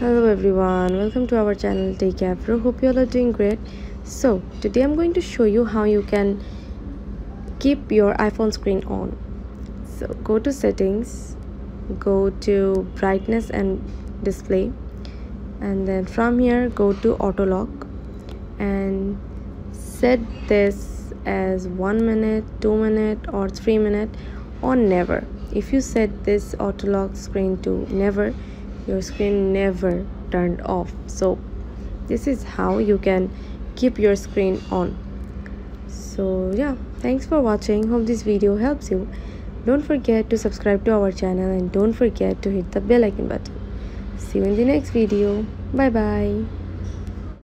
hello everyone. Welcome to our channel Techavro hope you all are doing great. So today i'm going to show you how you can keep your iphone screen on. So go to settings go to brightness and display and then from here go to auto lock and set this as one minute two minute or three minute or never. If you set this auto lock screen to never your screen never turned off. So this is how you can keep your screen on. So yeah thanks for watching. Hope this video helps you. Don't forget to subscribe to our channel and don't forget to hit the bell icon button. See you in the next video. Bye bye